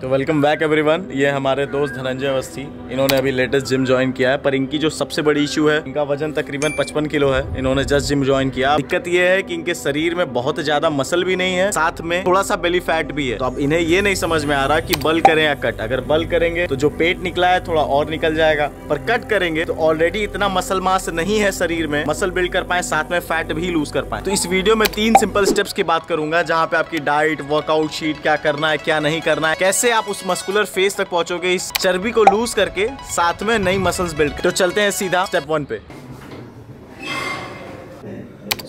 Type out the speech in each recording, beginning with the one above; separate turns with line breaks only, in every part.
तो welcome back everyone ये हमारे दोस्त धनंजय अवस्थी। इन्होंने अभी लेटेस्ट जिम ज्वाइन किया है, पर इनकी जो सबसे बड़ी इशू है, इनका वज़न तकरीबन 55 किलो है। इन्होंने जस्ट जिम ज्वाइन किया। दिक्कत ये है कि इनके शरीर में बहुत ज़्यादा मसल भी नहीं है, साथ में थोड़ा सा बेली फैट भी है। तो अब इन्हें ये नहीं समझ में आ रहा की बल करें या कट अगर बल करेंगे तो जो पेट निकला है, थोड़ा और निकल जाएगा। पर कट करेंगे तो ऑलरेडी इतना मसल मास नहीं है शरीर में। मसल बिल्ड कर पाए, साथ में फैट भी लूज कर पाए। तो इस वीडियो में तीन सिंपल स्टेप्स की बात करूँगा, जहाँ पे आपकी डाइट वर्कआउट शीट क्या करना है, क्या नहीं करना है, कैसे आप उस मस्कुलर फेस तक पहुंचोगे, इस चर्बी को लूज करके साथ में नई मसल्स बिल्ड तो चलते हैं सीधा स्टेप वन पे।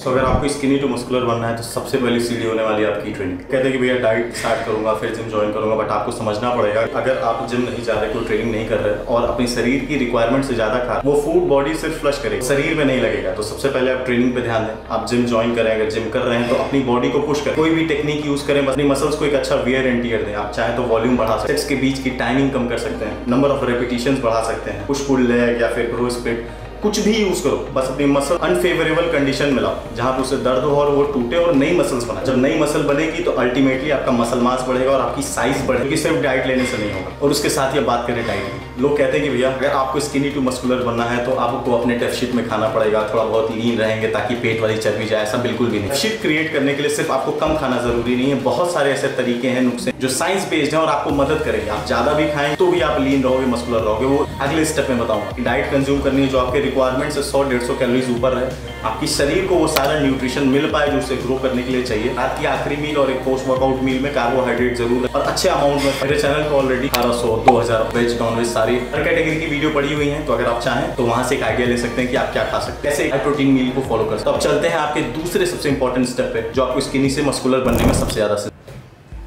सो अगर आपको स्किनी टू मस्कुलर बनना है तो सबसे पहली सीढ़ी होने वाली है आपकी ट्रेनिंग कहते हैं कि भैया डाइट स्टार्ट करूँगा, फिर जिम ज्वाइन करूँगा बट आपको समझना पड़ेगा अगर आप जिम नहीं जा रहे, कोई ट्रेनिंग नहीं कर रहे और अपने शरीर की रिक्वायरमेंट से ज़्यादा खा वो फ़ूड बॉडी सिर्फ़ फ्लश करेगा शरीर में नहीं लगेगा. तो सबसे पहले आप ट्रेनिंग पे ध्यान दें. आप जिम ज्वाइन करें, अगर जिम कर रहे हैं तो अपनी बॉडी को पुश करें. कोई भी टेक्निक यूज़ करें अपनी मसल्स को एक अच्छा वियर एंड टीयर दें. आप चाहे तो वॉल्यूम बढ़ा सकते हैं के बीच की टाइमिंग कम कर सकते हैं नंबर ऑफ़ रेपिटेशन बढ़ा सकते हैं पुश पुल लेग या फिर ग्रो स्पिट कुछ भी यूज़ करो, बस अपनी मसल अनफेवरेबल कंडीशन में लाओ, जहाँ पर उसे दर्द हो और वो टूटे और नई मसल्स बनाए। जब नई मसल बनेगी तो अल्टीमेटली आपका मसल मास बढ़ेगा और आपकी साइज़ बढ़ेगी सिर्फ़ डाइट लेने से नहीं होगा। और उसके साथ ही बात करें डाइट लोग कहते हैं कि भैया, अगर आपको स्किनी टू मस्कुलर बनना है तो आपको अपने टेफशीट में खाना पड़ेगा, थोड़ा बहुत लीन रहेंगे ताकि पेट वाली चर्बी जाए, ऐसा बिल्कुल भी नहीं। शीट क्रिएट करने के लिए सिर्फ़ आपको कम खाना ज़रूरी नहीं है, बहुत सारे ऐसे तरीके हैं, नुस्खे जो साइंस बेस्ड है और आपको मदद करेंगे। आप ज़्यादा भी खाएँ तो भी आप लीन रहोगे मस्कुलर रहोगे। वो अगले स्टेप में बताऊँगा। डाइट कंज्यूम करनी है जो आपके रिक्वायरमेंट से सौ, डेढ़ सौ कैलोरीज ऊपर रहे आपकी शरीर को वो सारा न्यूट्रिशन मिल पाए जो उसे ग्रो करने के लिए चाहिए। रात की आखिरी मील और एक पोस्ट वर्कआउट मील में कार्बोहाइड्रेट ज़रूर है। और अच्छे अमाउंट में मेरे चैनल को ऑलरेडी अठारह सौ, दो हज़ार वेज नॉन वेज सारी हर कैटेगरी की वीडियो पड़ी हुई है। तो अगर आप चाहें तो वहाँ से एक आइडिया ले सकते हैं कि आप क्या खा सकते हैं। कैसे प्रोटीन मील को फॉलो कर सकते तो अब चलते हैं आपके दूसरे सबसे इंपॉर्टेंट स्टेप पे, जो आपको स्किनी से मस्कुलर बनने में सबसे ज़्यादा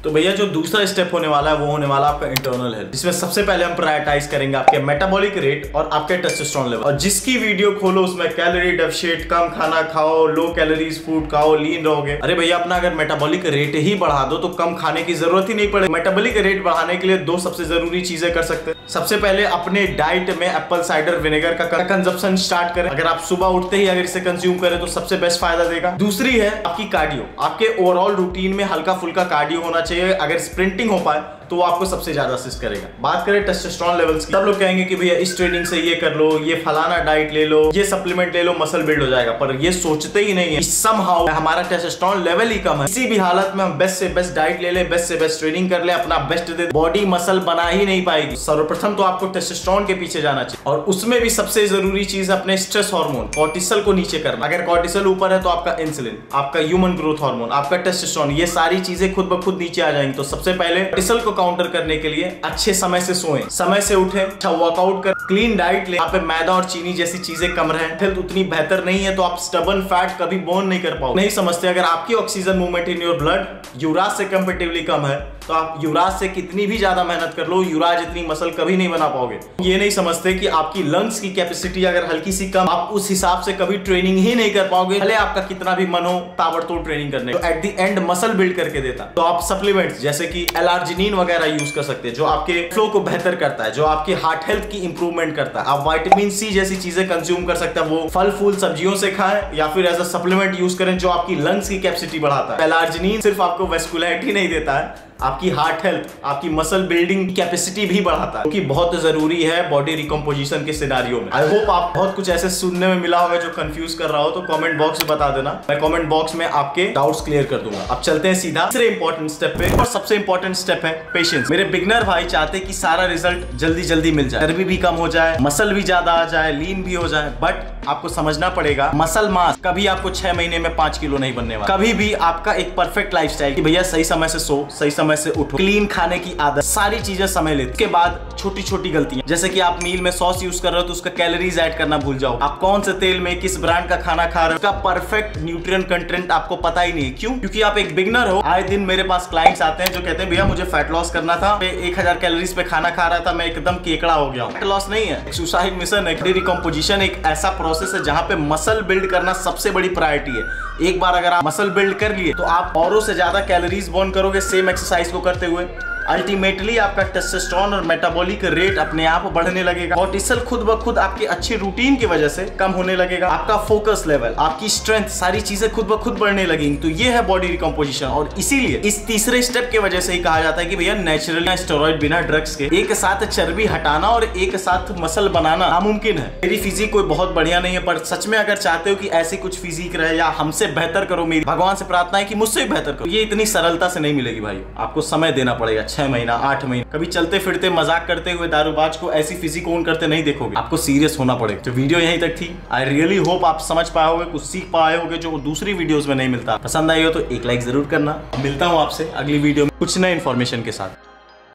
तो भैया जो दूसरा स्टेप होने वाला है, वो होने वाला आपका इंटरनल हेल्थ जिसमें सबसे पहले हम प्रायोरिटाइज करेंगे आपके मेटाबॉलिक रेट और आपके टेस्टोस्टेरोन लेवल और जिसकी वीडियो खोलो, उसमें कैलोरी डेफिशिएट कम खाना खाओ लो कैलोरीज फ़ूड खाओ लीन रहोगे। अरे भैया, अपना अगर मेटाबॉलिक रेट ही बढ़ा दो तो कम खाने की ज़रूरत ही नहीं पड़े मेटाबॉलिक रेट बढ़ाने के लिए दो सबसे ज़रूरी चीज़ें कर सकते हैं। सबसे पहले अपने डाइट में एप्पल साइडर विनेगर का कंजप्शन स्टार्ट करें। अगर आप सुबह उठते ही अगर इसे कंज्यूम करें तो सबसे बेस्ट फ़ायदा देगा। दूसरी है आपकी कार्डियो आपके ओवरऑल रूटीन में हल्का फुल्का कार्डियो होना चाहिए। अगर स्प्रिंटिंग हो पाए तो वो आपको सबसे ज़्यादा असिस्ट करेगा। बात करें टेस्टोस्टेरोन लेवल्स की, सब लोग कहेंगे कि भैया इस ट्रेनिंग से ये कर लो, ये फलाना डाइट ले लो, ये सप्लीमेंट ले लो मसल बिल्ड हो जाएगा। पर ये सोचते ही नहीं है सम हाउ हमारा टेस्टोस्टेरोन लेवल ही कम है। किसी भी हालत में हम बेस्ट से बेस्ट डाइट ले ले बेस्ट से बेस्ट ट्रेनिंग कर ले, अपना बेस्ट दे बॉडी मसल बना ही नहीं पाएगी। सर्वप्रथम तो आपको टेस्टोस्टेरोन के पीछे जाना चाहिए। और उसमें भी सबसे ज़रूरी चीज़ अपने स्ट्रेस हार्मोन कॉर्टिसल को नीचे करना। अगर कॉर्टिसल ऊपर है तो आपका इंसुलिन आपका ह्यूमन ग्रोथ हार्मोन आपका टेस्टोस्टेरोन ये सारी चीज़ें खुद ब खुद नीचे आ जाएँगी। तो सबसे पहले कॉर्टिसल को काउंटर करने के लिए अच्छे समय से सोए। समय से उठे अच्छा वर्कआउट कर। क्लीन डाइट ले। पे मैदा और चीनी जैसी चीज़ें कम रहे। हेल्थ उतनी बेहतर नहीं है तो आप स्टबन फैट कभी बोन नहीं कर पाओ नहीं समझते अगर आपकी oxygen movement in your blood यूराज से कंपेटिवली कम है तो आप युवराज से कितनी भी ज़्यादा मेहनत कर लो, युवराज इतनी मसल कभी नहीं बना पाओगे। ये नहीं समझते कि आपकी लंग्स की कैपेसिटी अगर हल्की सी कम, आप उस हिसाब से कभी ट्रेनिंग ही नहीं कर पाओगे, भले आपका कितना भी मन हो ताबड़तोड़ ट्रेनिंग करने तो at the end muscle build करके देता। तो आप सप्लीमेंट्स जैसे कि एलार्जिनिन वगैरह यूज़ कर सकते हैं, जो आपके फ्लो को बेहतर करता है, जो आपकी हार्ट हेल्थ की इंप्रूवमेंट करता है। आप वाइटामिन सी जैसी चीज़ें कंज्यूम कर सकते हैं, वो फल, फूल, सब्जियों से खाएँ, या फिर एज अ सप्लीमेंट यूज़ करें, जो आपकी लंग्स की कैपेसिटी बढ़ाता है। एलार्जिनिन सिर्फ़ आपको वेस्कुलरिटी नहीं देता है आपकी हार्ट हेल्थ आपकी मसल बिल्डिंग कैपेसिटी भी बढ़ाता है क्योंकि बहुत ज़रूरी है बॉडी रिकम्पोजिशन के सिनारियों में। आई होप आप बहुत कुछ ऐसे सुनने में मिला होगा जो कंफ्यूज कर रहा हो तो कमेंट बॉक्स में बता देना। मैं कमेंट बॉक्स में आपके डाउट्स क्लियर कर दूँगा। अब चलते हैं सीधा दूसरे इंपॉर्टेंट स्टेप पे, और सबसे इंपॉर्टेंट स्टेप है पेशेंस मेरे बिगनर भाई चाहते कि सारा रिज़ल्ट जल्दी जल्दी मिल जाए। चर्बी भी कम हो जाए मसल भी ज़्यादा आ जाए लीन भी हो जाए बट आपको समझना पड़ेगा, मसल मास कभी आपको छह महीने में पाँच किलो नहीं बनने वाला। कभी भी आपका एक परफेक्ट लाइफ स्टाइल भैया सही समय से सो, सही समय से उठो। क्लीन खाने की आदत, सारी चीज़ें समय लेती। उसके बाद छोटी छोटी गलतियाँ, जैसे कि आप मील में सॉस यूज़ कर रहे हो तो उसका कैलोरीज ऐड करना भूल जाओ। आप कौन से तेल में, किस ब्रांड का खाना खा रहे हो, उसका परफेक्ट न्यूट्रिय कंटेंट आपको पता ही नहीं क्यों? क्योंकि आप एक बिगनर हो। आए दिन मेरे पास क्लाइंट्स आते हैं जो कहते हैं, भैया, मुझे फैट लॉस करना था, मैं एक हज़ार कैलोरीज पे खाना खा रहा था, मैं एकदम केकड़ा हो गया फैट लॉस नहीं है सुसाइड मिशन है रिकम्पोजिशन एक ऐसा प्रोसेस है जहाँ पे मसल बिल्ड करना सबसे बड़ी प्रायोरिटी है। एक बार अगर आप मसल बिल्ड कर लिए तो आप औरों से ज़्यादा कैलोरीज बर्न करोगे सेम एक्सरसाइज को करते हुए।
अल्टीमेटली आपका टेस्टोस्टेरोन और मेटाबॉलिक रेट अपने आप बढ़ने लगेगा कोर्टिसल खुद ब खुद आपके अच्छे रूटीन की वजह से कम होने लगेगा। आपका फोकस लेवल आपकी स्ट्रेंथ सारी चीज़ें खुद ब खुद बढ़ने लगेंगी। तो ये है बॉडी रिकम्पोजिशन और इसीलिए इस तीसरे स्टेप की वजह से ही कहा जाता है कि भैया नेचुरल स्टेरॉइड बिना ड्रग्स के एक साथ चर्बी हटाना और एक साथ मसल बनाना नामुमकिन है। मेरी फिजिक कोई बहुत बढ़िया नहीं है, पर सच में अगर चाहते हो कि ऐसी कुछ फिजिक रहे या हमसे बेहतर करो, मेरी भगवान से प्रार्थना है कि मुझसे बेहतर करो, ये इतनी सरलता से नहीं मिलेगी भाई। आपको समय देना पड़ेगा। छह महीना, आठ महीना। कभी चलते फिरते, मज़ाक करते हुए दारूबाज को ऐसी फिजिक ओन करते नहीं देखोगे। आपको सीरियस होना पड़ेगा। तो वीडियो यहीं तक थी। आई रियली होप आप समझ पाए होगे कुछ सीख पाए होगे जो दूसरी वीडियो में नहीं मिलता। पसंद आई हो तो एक लाइक ज़रूर करना। मिलता हूँ आपसे अगली वीडियो में कुछ नए इन्फॉर्मेशन के साथ।